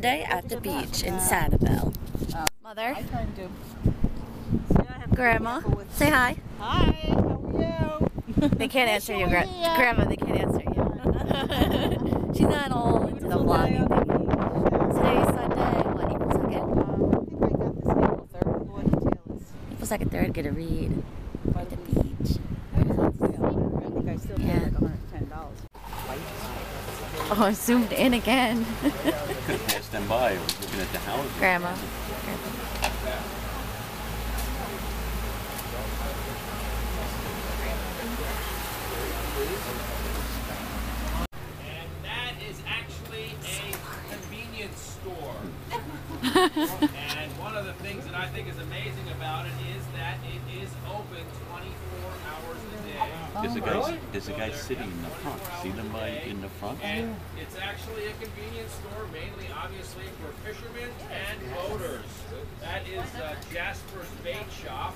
Day at the beach in Sanibel. Mother, I try and do. Grandma, say hi. Hi, how are you? They can't answer you, gra- Grandma. They can't answer you. She's not all into the vlogging thing. Today's Sunday. What? April second. Um, I think I got this April 3rd. More April second, third. Get a read by at the the beach. I think I still paid Yeah. Like $110. Oh, I zoomed in again. Could have passed them by. I was looking at the houses. Grandma. And that is actually a convenience store. and one of the things that I think is amazing about it is that it is open 24 hours a day. There's a guy. There's a guy sitting in the front. See them by in the front. And it's actually a convenience store, mainly obviously for fishermen and boaters. That is uh, Jasper's Bait Shop.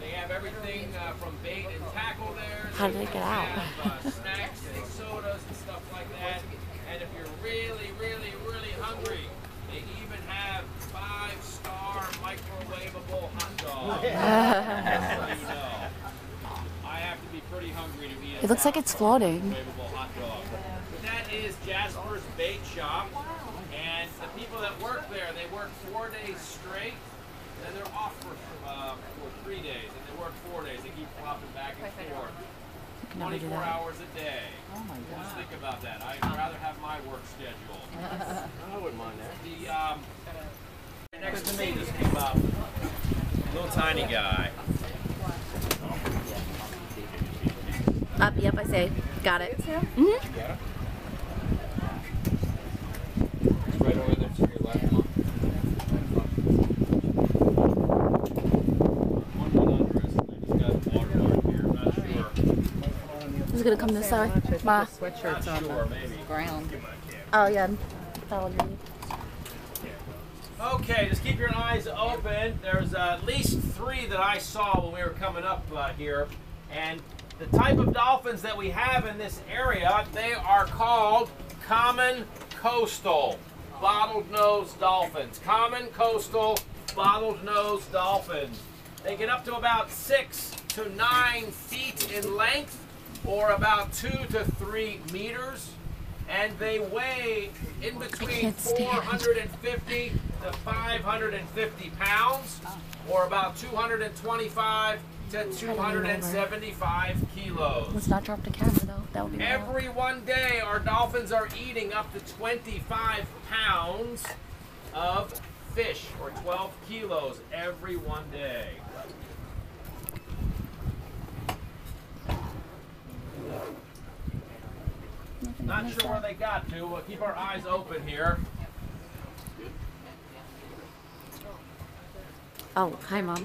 They have everything uh, from bait and tackle there. How did I get out? They have uh, snacks and sodas and stuff like that. And if you're really, really, really hungry, they even have five-star microwavable hot dogs. Just so you know. I have to be pretty hungry to eat. It looks like it's floating. Microwavable hot dog. But that is Jasper's Bait Shop, and the people that work there, they work four days straight, then they're off for, uh, for three days, and they work four days. They keep flopping back and forth. can never do 24 hours a day. Oh my Just think about that. I'd rather have my work schedule. I wouldn't mind that. The um, next to me just came up. Little tiny guy. Up. Yep. I say. Got it. Mm-hmm. Right over there to your left, Mom. Who's gonna come this way? Ma. Sweatshirts on Sure, the maybe. ground. Oh yeah. Followed me. Okay, just keep your eyes open. There's at least three that I saw when we were coming up uh, here. And the type of dolphins that we have in this area, they are called common coastal bottled-nose dolphins. Common coastal bottled-nose dolphins. They get up to about six to nine feet in length or about two to three meters. And they weigh in between 450 to 550 pounds, or about 225 to 275 kilos. Let's not drop the camera though. That would be. bad. Every one day, our dolphins are eating up to 25 pounds of fish, or 12 kilos, every one day. Not sure where they got to. We'll keep our eyes open here. Oh, hi, mom.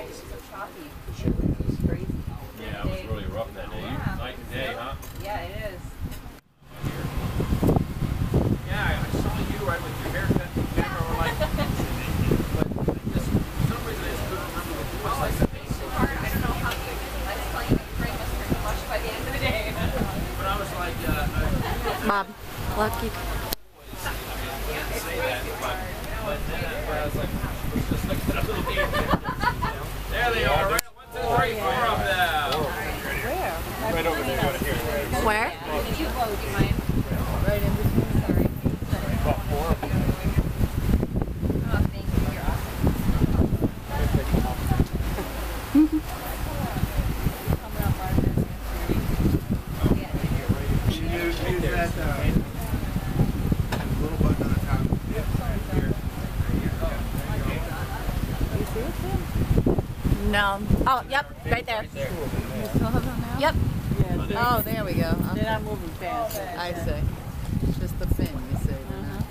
Over here. It was so choppy. It was crazy. Yeah, it was really rough that day. Yeah. Night and day, huh? Yeah, it is. Yeah, I saw you right with your haircut and camera. We're like, but just, for some reason I just couldn't remember what it was like. hard. I don't know how to let's tell you your brain must hurt much by the end of the day. But I was like, uh, I Lucky. didn't say that, but, but then I was like, just look at a little bit. There they are, right? One, two, three, four of them. right over there. Right here. Where? Did you blow? Do you mind? Right in between. Sorry. About four of them. Oh, thank you. You're awesome. Coming up on this. Yeah. No. Oh, yep, right there. Yep. Oh, there we go. Uh-huh. They're not moving fast. I see. Just the fin, you see. Uh-huh.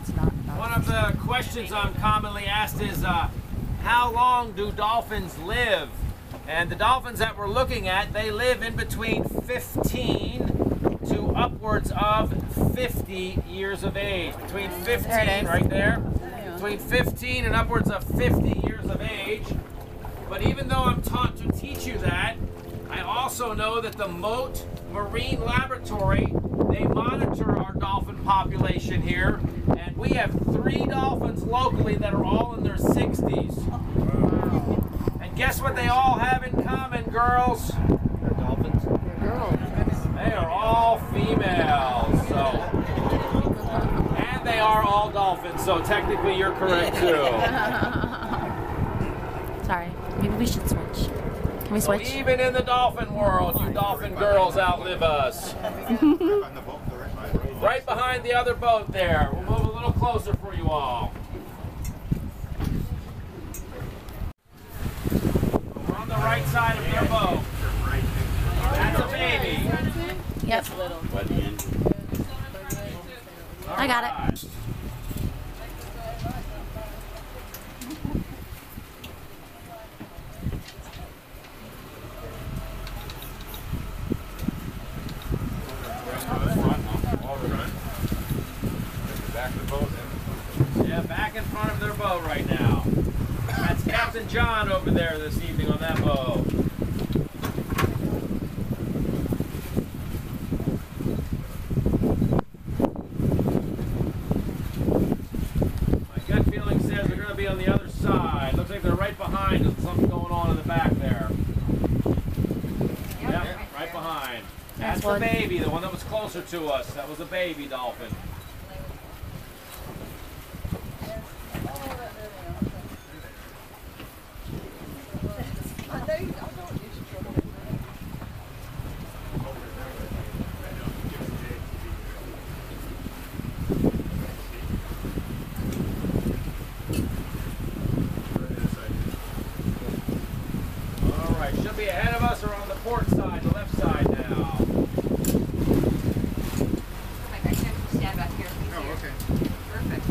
It's not. not One of the questions I'm commonly asked is, uh, how long do dolphins live? And the dolphins that we're looking at, they live in between 15 to upwards of 50 years of age. Between mm. 15, There it is. right there, between 15 and upwards of 50 years of age. But even though I'm taught to teach you that, I also know that the Mote Marine Laboratory, they monitor our dolphin population here, and we have three dolphins locally that are all in their 60s. And guess what they all have in common, girls? They're dolphins. girl. They are all females, so. And they are all dolphins, so technically you're correct too. Sorry. Maybe we should switch. Can we So switch? even in the dolphin world, you dolphin girls outlive us. Right behind the other boat there. We'll move a little closer for you all. We're on the right side of their boat. That's a baby. Yep. By the end. I got it. Yeah, back in front of their boat right now. That's Captain John over there this evening on that boat. My gut feeling says they're going to be on the other side. Looks like they're right behind us. Something going on in the back there. Yep, right behind. That's the baby, the one that was closer to us. That was a baby dolphin. All right, should be ahead of us or on the port side, the left side now. Stand back here. Oh, okay. Perfect.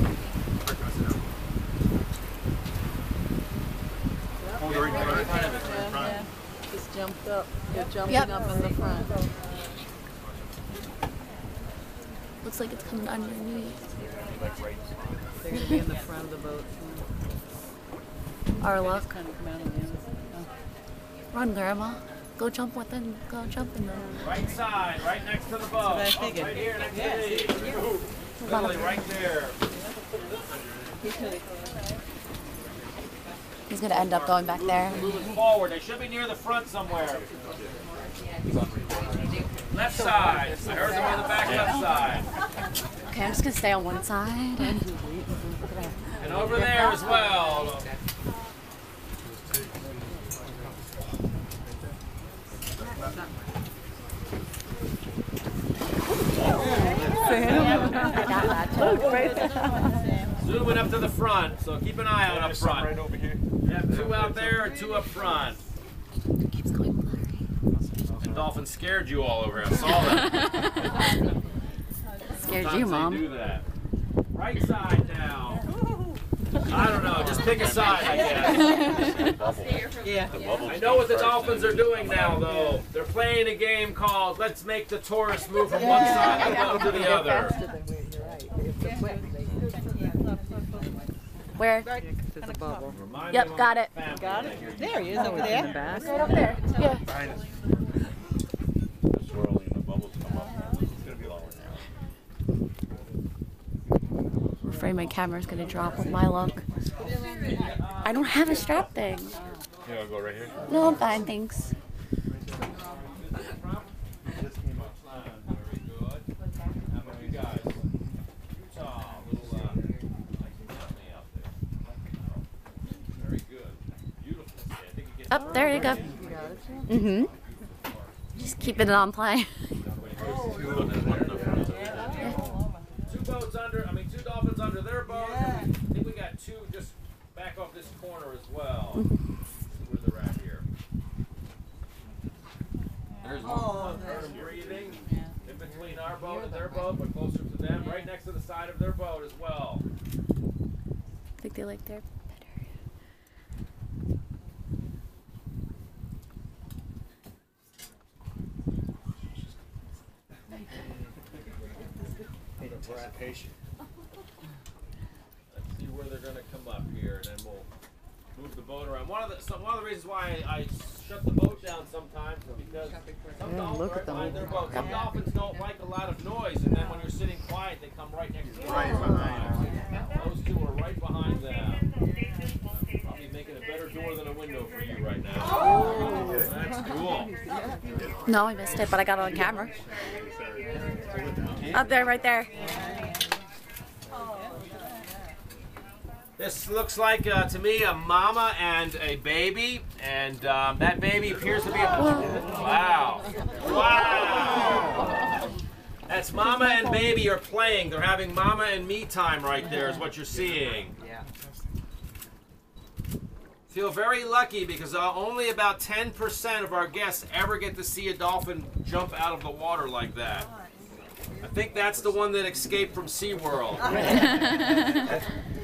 They're right in front of it. They're in front. Yeah. Just jumped up. They're jumping Yep. up in the front. Looks like it's coming underneath. They're gonna be in the front of the boat. Our Just luck. kind of come out on the other side. Run, Grandma. Go jump with them. Go jump in them. Right side, right next to the boat. I Oh, right here, next to me. Literally right there. He's gonna end up going back there. Moving forward. They should be near the front somewhere. Left side. I heard them on the back left side. Okay, I'm just gonna stay on one side and And over there as well. I got that too. Zooming up to the front, so keep an eye out up front. Right over here. Yeah, two out there and two up front. Keeps going blurry. And Dolphin scared you all over. I saw that. Scared Sometimes you, they mom. do that. Right side now. I don't know. Just pick a side, I guess. Yeah. I know what the Dolphins are doing now, though. They're playing a game called "Let's Make the Tourists Move from one side of the to the other." Where? There's a bubble. Yep, got it. Got it? There he is over there. Right up there. Yeah. The swirling, the bubbles come up. It's gonna be lower now. Afraid my camera's gonna drop with my luck. I don't have a strap thing. Yeah, I'll go right here. No, I'm fine, thanks. Very good. How about you guys? Utah, little, uh, nice and sunny out there. Very good. Beautiful. Yeah, I think it gets Up there you go. Mm-hmm. Just keeping it on play. two boats under, I mean, two dolphins under their boat. I think we got two just back off this corner as well. There's one. Heard them breathing in between our boat and their boat, but closer to them, right next to the side of their boat as well. I think they like their pet area. Anticipation. Let's see where they're gonna come up here, and then we'll move the boat around. One of the some, one of the reasons why I, I shut the boat down sometimes is because some Yeah, dolphins look at them. behind their boat. Some dolphins don't like a lot of noise, and then when you're sitting quiet, they come right next to you. Right behind. Those two are right behind them. Probably making a better door than a window for you right now. Oh. That's cool. Oh! No, I missed it, but I got it on camera. Up there, right there. This looks like uh, to me a mama and a baby, and um, that baby appears to be a wow, wow. That's mama and baby are playing. They're having mama and me time right there. Is what you're seeing. Yeah. Feel very lucky because uh, only about 10% of our guests ever get to see a dolphin jump out of the water like that. I think that's the one that escaped from SeaWorld.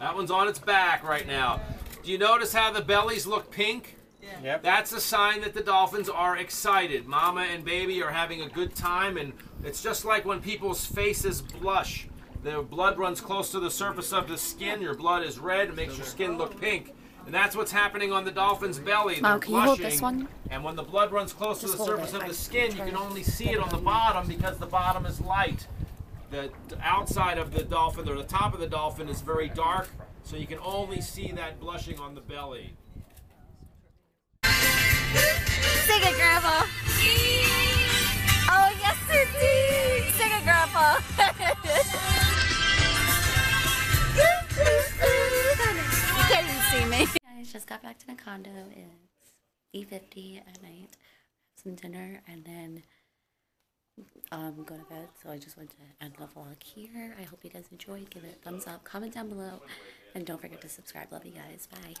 That one's on its back right now. Do you notice how the bellies look pink? Yeah. Yep. That's a sign that the dolphins are excited. Mama and baby are having a good time, and it's just like when people's faces blush. The blood runs close to the surface of the skin. Your blood is red. It makes your skin look pink. And that's what's happening on the dolphin's belly. They're Oh, can you hold this one? And when the blood runs close Just to the surface it. of the skin, you can only see it it on the bottom because the bottom is light. The the outside of the dolphin, or the top of the dolphin, is very dark, so you can only see that blushing on the belly. Sing it, Grandpa. Oh, yes, indeed. Sing it, Grandpa. you can't even see me. Guys, just got back to the condo. It's 8.50 at night. Have some dinner and then um, go to bed. So I just want to end the vlog here. I hope you guys enjoyed. Give it a thumbs up. Comment down below. And don't forget to subscribe. Love you guys. Bye.